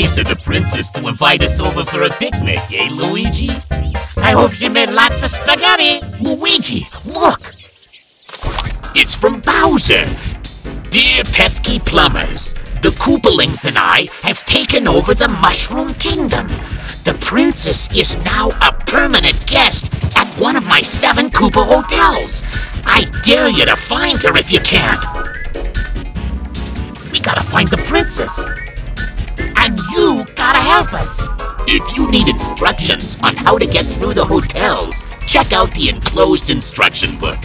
nice of the princess to invite us over for a picnic, eh, Luigi? I hope she made lots of spaghetti. Luigi, look! It's from Bowser. Dear pesky plumbers, the Koopalings and I have taken over the Mushroom Kingdom. The princess is now a permanent guest at one of my seven Koopa hotels. Dare you to find her if you can. We gotta find the princess. And you gotta help us. If you need instructions on how to get through the hotels, check out the enclosed instruction book.